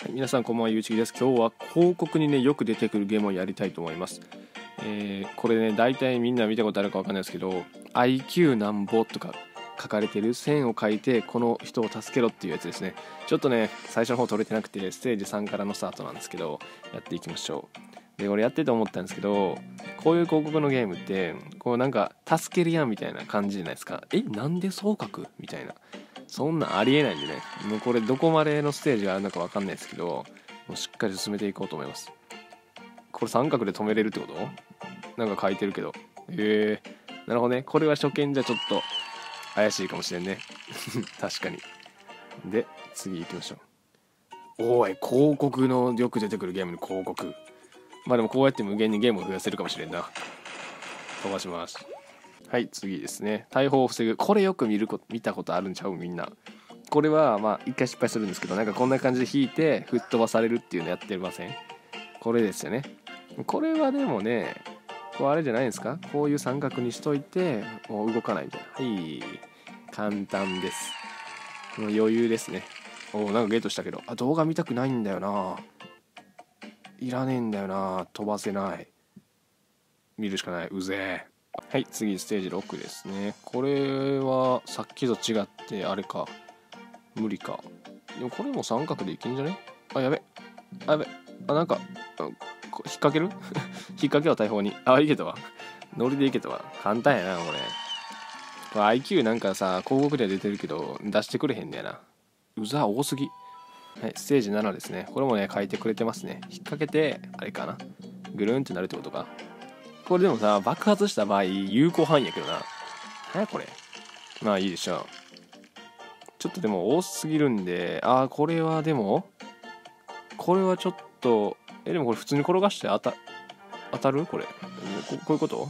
はい、皆さんこんばんはゆうちきです。今日は広告にねよく出てくるゲームをやりたいと思います、えー、これね大体みんな見たことあるかわかんないですけど IQ なんぼとか書かれてる線を書いてこの人を助けろっていうやつですね。ちょっとね最初の方取れてなくてステージ3からのスタートなんですけどやっていきましょう。で俺やってて思ったんですけどこういう広告のゲームってこうなんか助けるやんみたいな感じじゃないですか。えなんでそう書くみたいな。そんなんありえないんでね。もうこれどこまでのステージがあるのか分かんないですけどもうしっかり進めていこうと思います。これ三角で止めれるってこと？なんか書いてるけど。へえ。なるほどね。これは初見じゃちょっと怪しいかもしれんね。確かに。で次行きましょう。おい広告のよく出てくるゲームの広告。まあでもこうやって無限にゲームを増やせるかもしれんな。飛ばしますはい次ですね。大砲を防ぐ。これよく見ること見たことあるんちゃう？みんな。これはまあ一回失敗するんですけどなんかこんな感じで引いて吹っ飛ばされるっていうのやってません？これですよね。これはでもねこうあれじゃないですか？こういう三角にしといてもう動かないみたいな。はい簡単です。もう余裕ですね。おおなんかゲットしたけどあ動画見たくないんだよな。いらねえんだよな。飛ばせない。見るしかない。うぜえ。はい次ステージ6ですね。これはさっきと違ってあれか無理か。でもこれも三角でいけんじゃねあやべ。あやべ。あなんか引っ掛ける？引っ掛けは大砲に。あいけたわ。ノリでいけたわ。簡単やなこれ。これ IQ なんかさ広告では出てるけど出してくれへんねやな。うざ多すぎ。はいステージ7ですね。これもね書いてくれてますね。引っ掛けてあれかな。ぐるんってなるってことか。これでもさ爆発した場合有効範囲やけどな。何やこれ？まあいいでしょう。ちょっとでも多すぎるんでああこれはでもこれはちょっとえでもこれ普通に転がして当た当たる？これ。ここういうこと？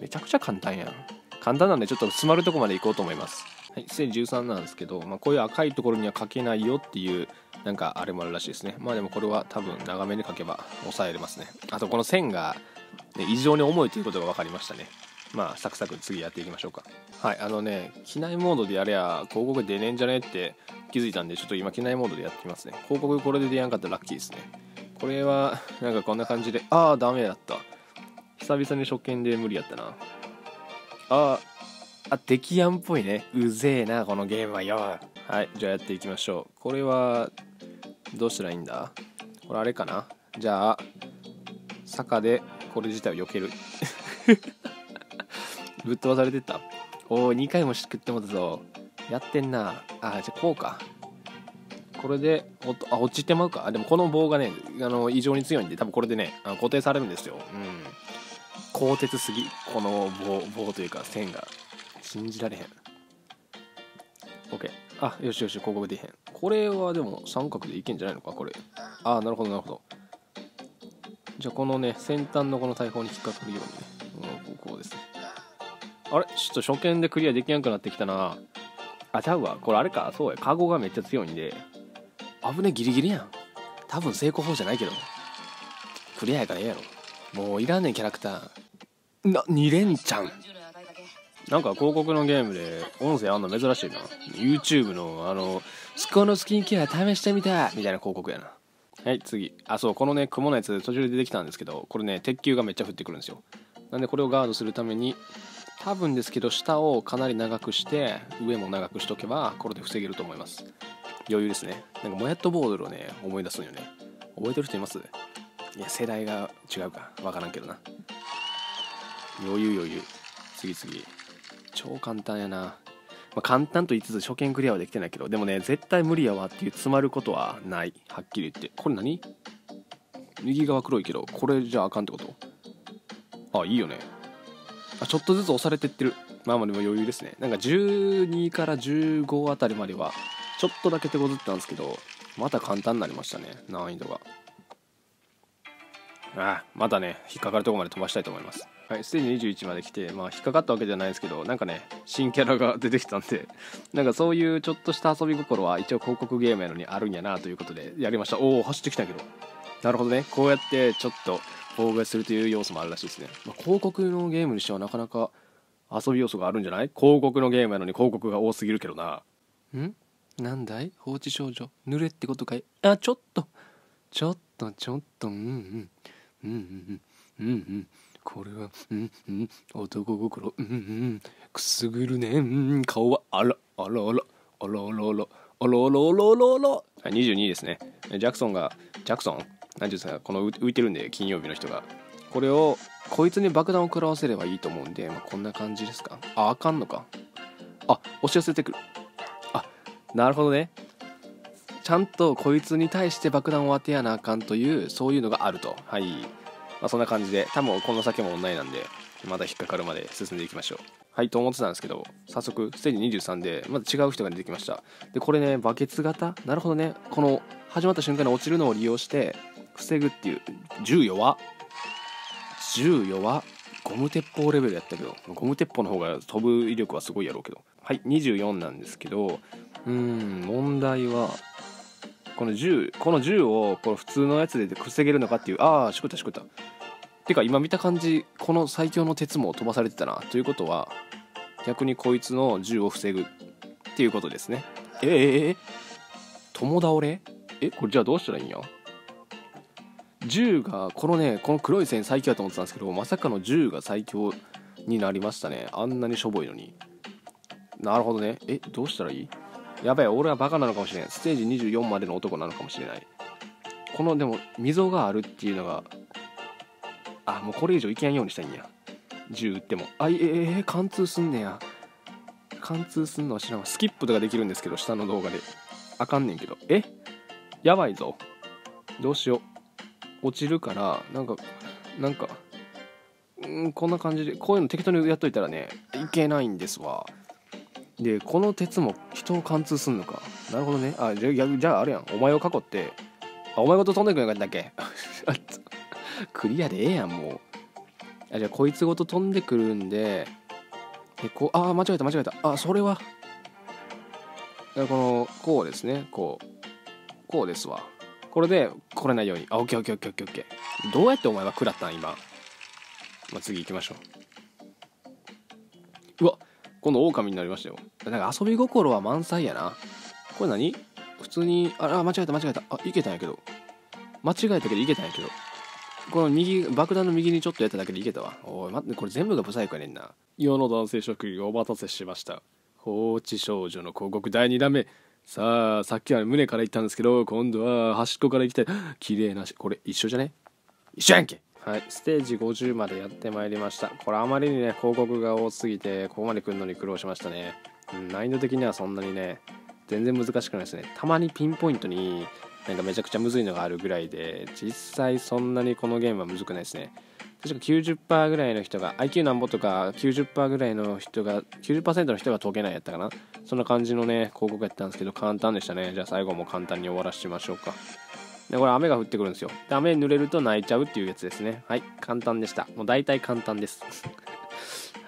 めちゃくちゃ簡単やん。簡単なんでちょっと詰まるとこまで行こうと思います。はいステージ13なんですけど、まあ、こういう赤いところには書けないよっていうなんかあれもあるらしいですね。まあでもこれは多分長めに書けば抑えれますね。あとこの線が異常に重いということが分かりましたね。まあサクサク次やっていきましょうか。はいあのね機内モードでやれや広告出ねえんじゃねって気づいたんでちょっと今機内モードでやってきますね。広告これで出やんかったらラッキーですね。これはなんかこんな感じでああダメだった。久々に初見で無理やったな。ああデキヤンっぽいね。うぜえなこのゲームはよ。はいじゃあやっていきましょう。これはどうしたらいいんだ？これあれかな？じゃあ坂でこれ自体を避ける。ぶっ飛ばされてった。おお2回も食ってもたぞ。やってんな。あじゃあこうか。これでおっとあ落ちてまうか。でもこの棒がねあの異常に強いんで多分これでねあ固定されるんですよ。うん。鋼鉄すぎ。この棒棒というか線が。信じられへん。OK あよしよし広告出へん。これはでも三角でいけんじゃないのかこれ。ああなるほどなるほど。じゃあこのね先端のこの大砲に引っかかるようにね、うん、こうですね。あれ？ちょっと初見でクリアできなくなってきたな。あちゃうわ。これあれか。そうや。カゴがめっちゃ強いんで。危ねギリギリやん。多分成功法じゃないけど。クリアやからええやろ。もういらんねんキャラクター。な2連チャン。なんか広告のゲームで音声あんの珍しいな。YouTube のあの「スコのスキンケア試してみたい」みたいな広告やな。はい次。あそうこのね雲のやつ途中で出てきたんですけどこれね鉄球がめっちゃ降ってくるんですよ。なんでこれをガードするために多分ですけど下をかなり長くして上も長くしとけばこれで防げると思います。余裕ですね。なんかモヤットボードルをね思い出すんよね。覚えてる人います？いや世代が違うか。分からんけどな。余裕余裕。次々超簡単やな、まあ、簡単と言いつつ初見クリアはできてないけどでもね絶対無理やわっていう詰まることはない。はっきり言って。これ何？右側黒いけどこれじゃあかんってこと？あいいよね。あちょっとずつ押されてってる。まあまあでも余裕ですね。なんか12から15あたりまではちょっとだけ手こずったんですけどまた簡単になりましたね。難易度が。あまたね引っかかるとこまで飛ばしたいと思います。はいステージ21まで来てまあ引っかかったわけじゃないですけどなんかね新キャラが出てきたんで なんかそういうちょっとした遊び心は一応広告ゲームやのにあるんやなということでやりました。おお走ってきたけど。なるほどね。こうやってちょっと妨害するという要素もあるらしいですね、まあ、広告のゲームにしてはなかなか遊び要素があるんじゃない？広告のゲームやのに広告が多すぎるけどな。ん？なんだい？放置少女。濡れってことかい？あちょっと。ちょっとちょっと。うん。うんうんうん。うんうん。これは、うんうん、男心、うんうん、くすぐるね、顔は、あら、あらあら、あらあらあら、あらあらあらあらあら。はい、22ですね。ジャクソンが、ジャクソン何ていうんですか、この浮いてるんで、金曜日の人が。これを、こいつに爆弾を食らわせればいいと思うんで、まあ、こんな感じですか。あ、あかんのか。あ、押し寄せてくる。あ、なるほどね。ちゃんとこいつに対して爆弾を当てやなあかんというそういうのがあるとはいまあ、そんな感じで多分この先も同じなんでまだ引っかかるまで進んでいきましょう。はいと思ってたんですけど早速ステージ23でまた違う人が出てきました。でこれねバケツ型？なるほどね。この始まった瞬間に落ちるのを利用して防ぐっていう銃弱？銃弱？ゴム鉄砲レベルやったけどゴム鉄砲の方が飛ぶ威力はすごいやろうけど。はい24なんですけどうん問題はこの銃この銃をこの普通のやつで防げるのかっていうああしくったしくった。てか今見た感じこの最強の鉄も飛ばされてたな。ということは逆にこいつの銃を防ぐっていうことですね。ええええ友倒れ？えこれじゃあどうしたらいいんや？銃がこのねこの黒い線最強だと思ってたんですけどまさかの銃が最強になりましたね。あんなにしょぼいのに。なるほどね。えどうしたらいい？やばい俺はバカなのかもしれないステージ24までの男なのかもしれない。このでも溝があるっていうのがあもうこれ以上いけんようにしたいんや。銃撃っても。あええー、貫通すんねや。貫通すんのは知らんわ。スキップとかできるんですけど下の動画で。あかんねんけど。え？やばいぞ。どうしよう。落ちるからなんかなんかうんこんな感じでこういうの適当にやっといたらねいけないんですわ。でこの鉄も人を貫通すんのか？なるほどね。あじゃじゃああれやん。お前を囲ってあお前ごと飛んでくんよかったっけ。クリアでええやんもう。あじゃあこいつごと飛んでくるんででこうあ間違えた間違えた。あそれは。このこうですね。こうこうですわ。これで来れないように。あオッケーオッケーオッケーオッケーオッケー。どうやってお前は食らったん今、まあ、次行きましょう。うわ今度狼になりましたよ。なんか遊び心は満載やな。これ何？普通にあら間違えた間違えた。あいけたんやけど。間違えたけどいけたんやけど。この右爆弾の右にちょっとやっただけでいけたわ。おい待ってこれ全部がブサイクやねんな。世の男性職員お待たせしました。放置少女の広告第2弾目。さあさっきは胸から行ったんですけど今度は端っこから行きたい。綺麗なしこれ一緒じゃね？一緒やんけ！はいステージ50までやってまいりました。これあまりにね広告が多すぎてここまで来るのに苦労しましたね、うん、難易度的にはそんなにね全然難しくないですね。たまにピンポイントになんかめちゃくちゃむずいのがあるぐらいで実際そんなにこのゲームはむずくないですね。確か90%ぐらいの人が IQ なんぼとか90%ぐらいの人が90%の人が解けないやったかな。そんな感じのね広告やったんですけど簡単でしたね。じゃあ最後も簡単に終わらせましょうか。でこれ雨が降ってくるんですよ。で雨に濡れると泣いちゃうっていうやつですね。はい簡単でした。もう大体簡単です。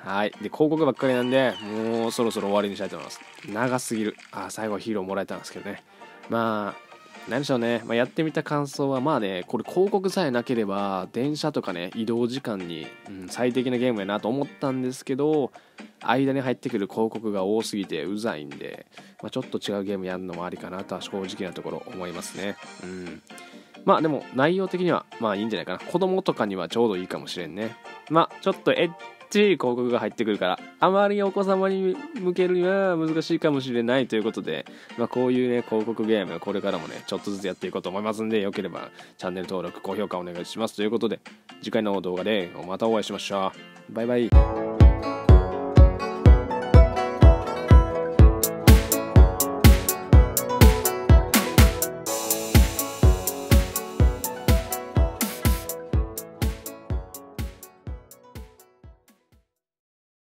はい。で広告ばっかりなんでもうそろそろ終わりにしたいと思います。長すぎる。あ最後ヒーローもらえたんですけどね。まあ何でしょうね、まあ、やってみた感想はまあねこれ広告さえなければ電車とかね移動時間に、うん、最適なゲームやなと思ったんですけど間に入ってくる広告が多すぎてうざいんで、まあ、ちょっと違うゲームやるのもありかなとは正直なところ思いますね。うん。まあでも内容的にはまあいいんじゃないかな。子供とかにはちょうどいいかもしれんね。まあちょっとエッちい広告が入ってくるから。あまりお子様に向けるには難しいかもしれないということで、まあ、こういうね広告ゲームこれからもねちょっとずつやっていこうと思いますんでよければチャンネル登録高評価お願いしますということで。次回の動画でまたお会いしましょう。バイバイ。